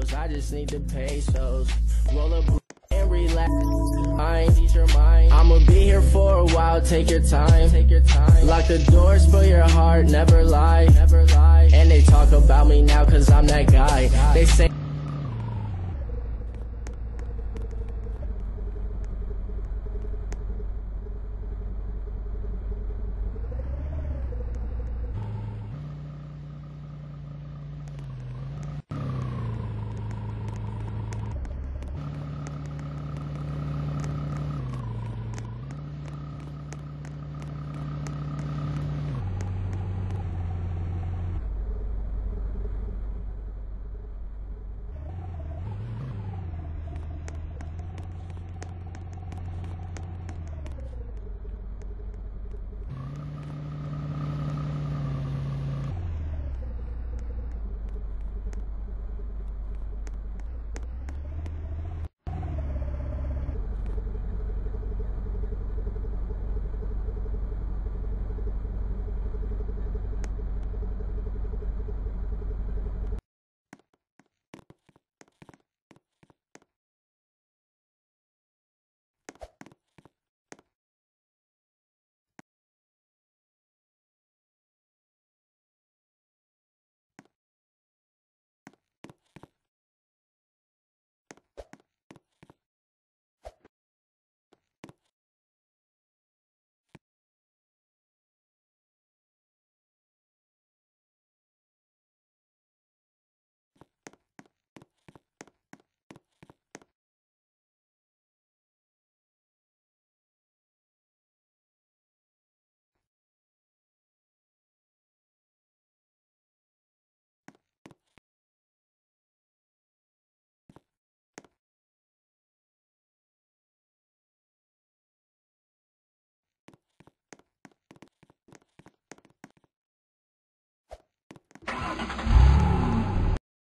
Cause I just need the pesos. Roll up and relax. Mind, ease your mind. I'ma be here for a while, take your time. Take your time. Lock the doors for your heart, never lie. Never lie. And they talk about me now cause I'm that guy. They say